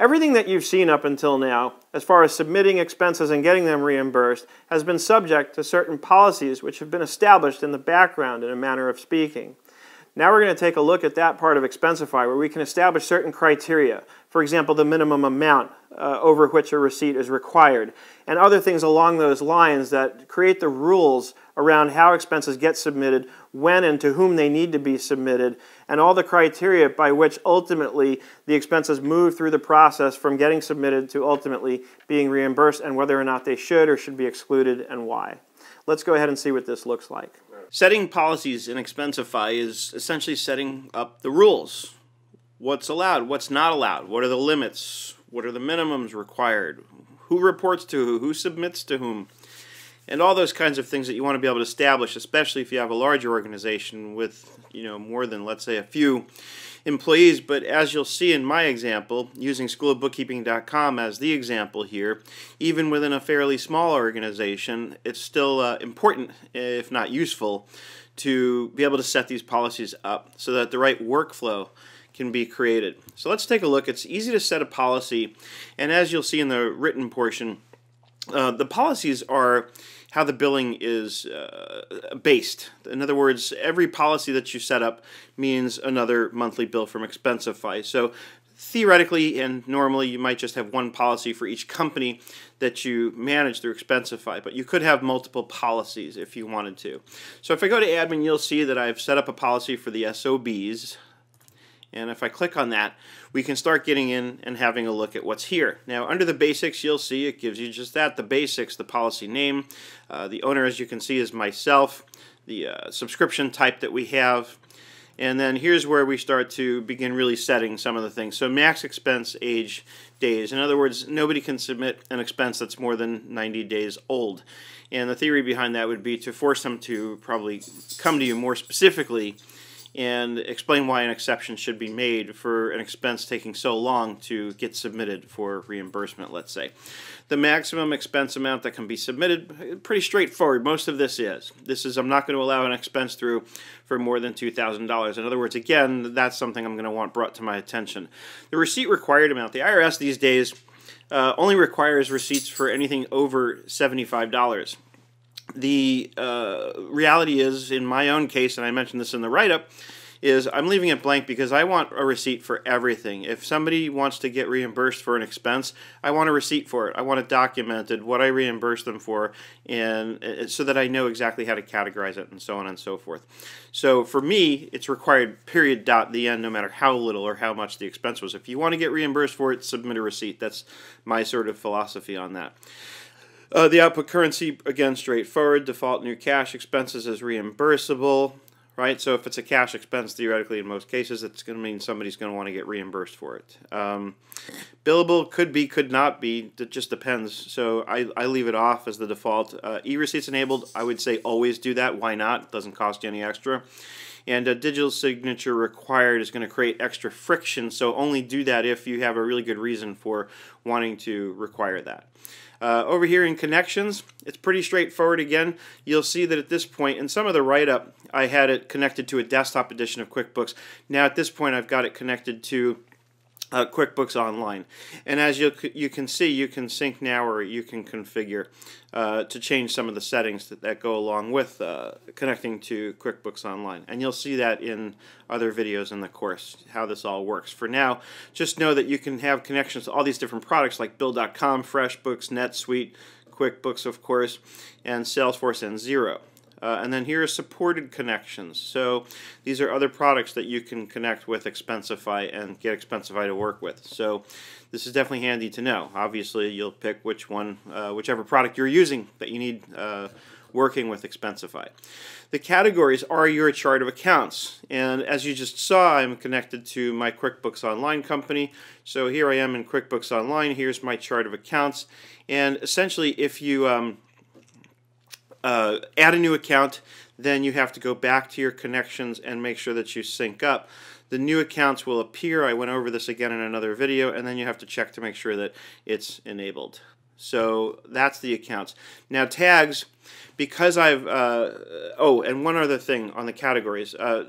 Everything that you've seen up until now, as far as submitting expenses and getting them reimbursed, has been subject to certain policies which have been established in the background in a manner of speaking. Now we're going to take a look at that part of Expensify where we can establish certain criteria. For example, the minimum amount uh, over which a receipt is required, and other things along those lines that create the rules around how expenses get submitted, when and to whom they need to be submitted, and all the criteria by which ultimately the expenses move through the process from getting submitted to ultimately being reimbursed, and whether or not they should or should be excluded and why. Let's go ahead and see what this looks like. Setting policies in Expensify is essentially setting up the rules. What's allowed, what's not allowed, what are the limits, what are the minimums required, who reports to who, who submits to whom, and all those kinds of things that you want to be able to establish, especially if you have a larger organization with, you know, more than, let's say, a few employees. But as you'll see in my example, using schoolofbookkeeping.com as the example here, even within a fairly small organization, it's still uh, important, if not useful, to be able to set these policies up so that the right workflow can be created. So let's take a look. It's easy to set a policy, and as you'll see in the written portion, uh, the policies are how the billing is uh, based. In other words, every policy that you set up means another monthly bill from Expensify. So theoretically and normally you might just have one policy for each company that you manage through Expensify, but you could have multiple policies if you wanted to. So if I go to admin, you'll see that I've set up a policy for the SOBs. And if I click on that, we can start getting in and having a look at what's here. Now, under the basics, you'll see it gives you just that, the basics, the policy name. Uh, the owner, as you can see, is myself. The uh, subscription type that we have. And then here's where we start to begin really setting some of the things. So max expense age days. In other words, nobody can submit an expense that's more than 90 days old. And the theory behind that would be to force them to probably come to you more specifically and explain why an exception should be made for an expense taking so long to get submitted for reimbursement, let's say. The maximum expense amount that can be submitted, pretty straightforward. Most of this is. This is, I'm not going to allow an expense through for more than $2,000. In other words, again, that's something I'm going to want brought to my attention. The receipt required amount, the IRS these days uh, only requires receipts for anything over $75 the uh, reality is, in my own case, and I mentioned this in the write up, is I'm leaving it blank because I want a receipt for everything. If somebody wants to get reimbursed for an expense, I want a receipt for it. I want it documented, what I reimburse them for, and uh, so that I know exactly how to categorize it and so on and so forth. So for me, it's required period dot the end no matter how little or how much the expense was. If you want to get reimbursed for it, submit a receipt. That's my sort of philosophy on that. Uh, the output currency, again, straightforward. Default new cash expenses is reimbursable, right? So if it's a cash expense, theoretically, in most cases, it's going to mean somebody's going to want to get reimbursed for it. Um, billable could be, could not be. It just depends. So I, I leave it off as the default. Uh, e-receipts enabled, I would say always do that. Why not? It doesn't cost you any extra. And a digital signature required is going to create extra friction, so only do that if you have a really good reason for wanting to require that. Uh, over here in connections, it's pretty straightforward again. You'll see that at this point, in some of the write-up, I had it connected to a desktop edition of QuickBooks. Now at this point, I've got it connected to uh, QuickBooks Online. And as you, you can see, you can sync now or you can configure uh, to change some of the settings that, that go along with uh, connecting to QuickBooks Online. And you'll see that in other videos in the course, how this all works. For now, just know that you can have connections to all these different products like Bill.com, FreshBooks, NetSuite, QuickBooks, of course, and Salesforce and Xero. Uh, and then here are supported connections. So these are other products that you can connect with Expensify and get Expensify to work with. So this is definitely handy to know. Obviously, you'll pick which one, uh, whichever product you're using that you need uh, working with Expensify. The categories are your chart of accounts. And as you just saw, I'm connected to my QuickBooks Online company. So here I am in QuickBooks Online. Here's my chart of accounts. And essentially, if you um, uh, add a new account, then you have to go back to your connections and make sure that you sync up. The new accounts will appear. I went over this again in another video, and then you have to check to make sure that it's enabled. So that's the accounts. Now tags, because I've, uh, oh, and one other thing on the categories. Uh,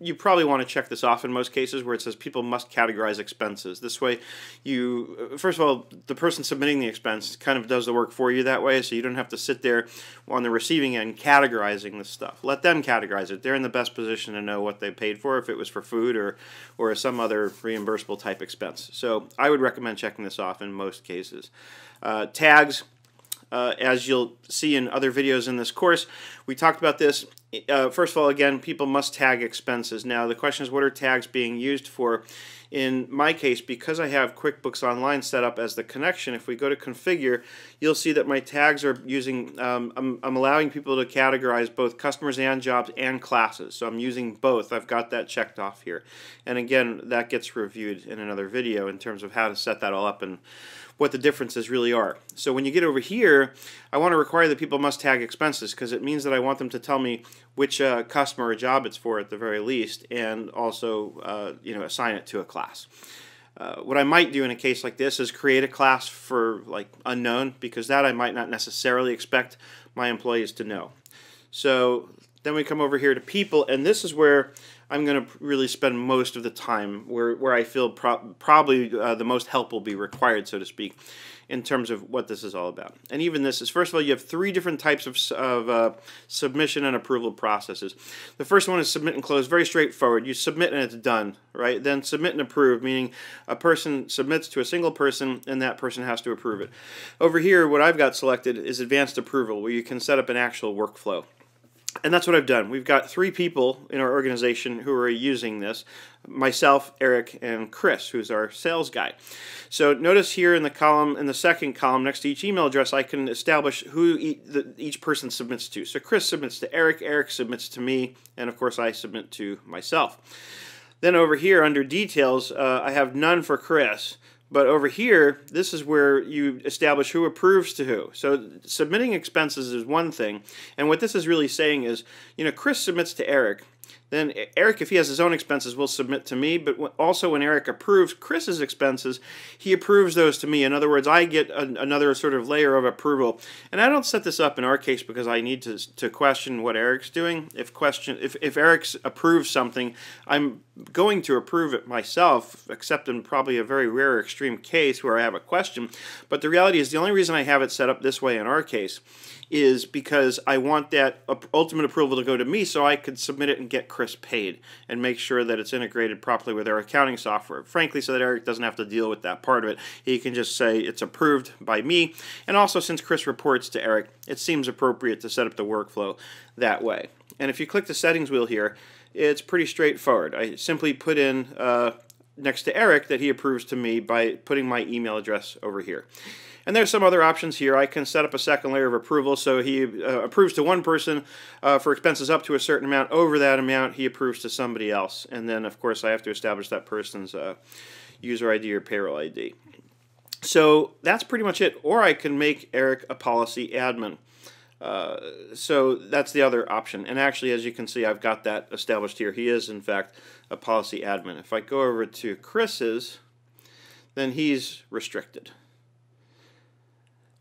you probably want to check this off in most cases where it says people must categorize expenses. This way, you first of all, the person submitting the expense kind of does the work for you that way, so you don't have to sit there on the receiving end categorizing the stuff. Let them categorize it. They're in the best position to know what they paid for, if it was for food or or some other reimbursable type expense. So I would recommend checking this off in most cases. Uh, tags. Uh, as you'll see in other videos in this course, we talked about this uh, first of all, again, people must tag expenses. Now, the question is, what are tags being used for? In my case, because I have QuickBooks Online set up as the connection, if we go to configure, you'll see that my tags are using, um, I'm, I'm allowing people to categorize both customers and jobs and classes. So I'm using both. I've got that checked off here. And again, that gets reviewed in another video in terms of how to set that all up and what the differences really are. So when you get over here, I want to require that people must tag expenses because it means that I want them to tell me which uh, customer or job it's for at the very least and also uh, you know assign it to a class. Uh, what I might do in a case like this is create a class for like unknown because that I might not necessarily expect my employees to know. So then we come over here to people and this is where I'm going to really spend most of the time where, where I feel pro probably uh, the most help will be required, so to speak, in terms of what this is all about. And even this is, first of all, you have three different types of, of uh, submission and approval processes. The first one is submit and close, very straightforward. You submit and it's done, right? Then submit and approve, meaning a person submits to a single person and that person has to approve it. Over here, what I've got selected is advanced approval, where you can set up an actual workflow and that's what I've done. We've got three people in our organization who are using this myself, Eric, and Chris, who's our sales guy. So notice here in the column, in the second column next to each email address, I can establish who each person submits to. So Chris submits to Eric, Eric submits to me, and of course I submit to myself. Then over here under details, uh, I have none for Chris. But over here, this is where you establish who approves to who. So submitting expenses is one thing. And what this is really saying is, you know, Chris submits to Eric. Then Eric, if he has his own expenses, will submit to me. But also, when Eric approves Chris's expenses, he approves those to me. In other words, I get a, another sort of layer of approval. And I don't set this up in our case because I need to, to question what Eric's doing. If question if if Eric approves something, I'm going to approve it myself, except in probably a very rare extreme case where I have a question. But the reality is, the only reason I have it set up this way in our case is because I want that ultimate approval to go to me so I could submit it and get Chris paid and make sure that it's integrated properly with our accounting software. Frankly, so that Eric doesn't have to deal with that part of it. He can just say it's approved by me. And also, since Chris reports to Eric, it seems appropriate to set up the workflow that way. And if you click the settings wheel here, it's pretty straightforward. I simply put in uh, next to Eric that he approves to me by putting my email address over here. And there's some other options here. I can set up a second layer of approval so he uh, approves to one person uh, for expenses up to a certain amount. Over that amount, he approves to somebody else. And then, of course, I have to establish that person's uh, user ID or payroll ID. So that's pretty much it. Or I can make Eric a policy admin. Uh, so that's the other option. And actually, as you can see, I've got that established here. He is, in fact, a policy admin. If I go over to Chris's, then he's restricted.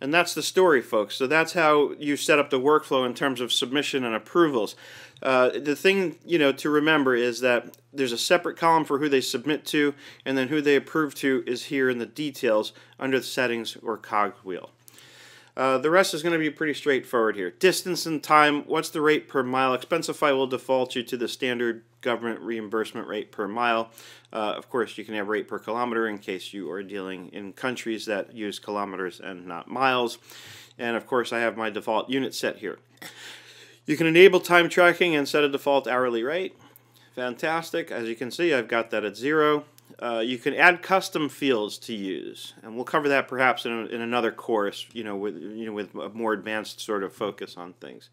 And that's the story, folks. So that's how you set up the workflow in terms of submission and approvals. Uh, the thing you know to remember is that there's a separate column for who they submit to, and then who they approve to is here in the details under the settings or cog wheel. Uh, the rest is going to be pretty straightforward here. Distance and time, what's the rate per mile? Expensify will default you to the standard government reimbursement rate per mile. Uh, of course, you can have rate per kilometer in case you are dealing in countries that use kilometers and not miles. And of course, I have my default unit set here. You can enable time tracking and set a default hourly rate. Fantastic. As you can see, I've got that at zero. Uh, you can add custom fields to use, and we'll cover that perhaps in, a, in another course. You know, with you know with a more advanced sort of focus on things.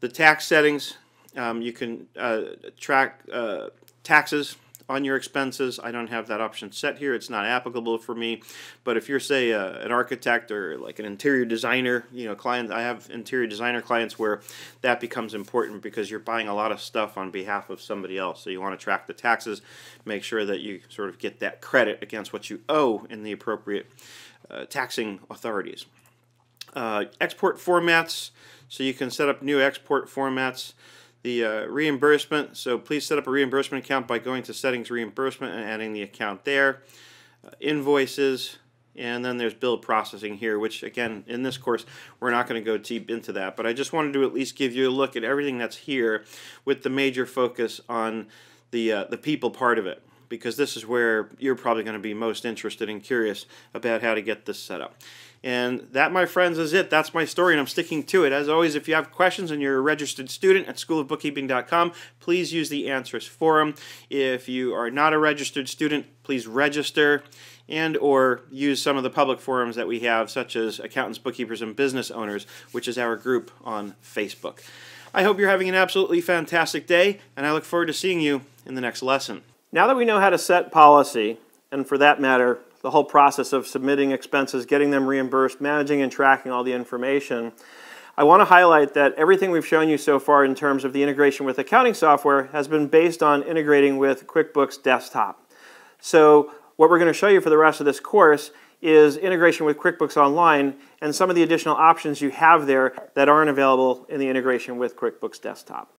The tax settings, um, you can uh, track uh, taxes on your expenses. I don't have that option set here. It's not applicable for me. But if you're, say, uh, an architect or like an interior designer, you know, client, I have interior designer clients where that becomes important because you're buying a lot of stuff on behalf of somebody else. So you want to track the taxes, make sure that you sort of get that credit against what you owe in the appropriate uh, taxing authorities. Uh, export formats, so you can set up new export formats. The uh, reimbursement. So please set up a reimbursement account by going to settings reimbursement and adding the account there. Uh, invoices, and then there's bill processing here, which again, in this course, we're not going to go deep into that. But I just wanted to at least give you a look at everything that's here with the major focus on the, uh, the people part of it because this is where you're probably going to be most interested and curious about how to get this set up. And that, my friends, is it. That's my story, and I'm sticking to it. As always, if you have questions and you're a registered student at schoolofbookkeeping.com, please use the Answers Forum. If you are not a registered student, please register and or use some of the public forums that we have, such as Accountants, Bookkeepers, and Business Owners, which is our group on Facebook. I hope you're having an absolutely fantastic day, and I look forward to seeing you in the next lesson. Now that we know how to set policy, and for that matter, the whole process of submitting expenses, getting them reimbursed, managing and tracking all the information, I want to highlight that everything we've shown you so far in terms of the integration with accounting software has been based on integrating with QuickBooks Desktop. So what we're going to show you for the rest of this course is integration with QuickBooks Online and some of the additional options you have there that aren't available in the integration with QuickBooks Desktop.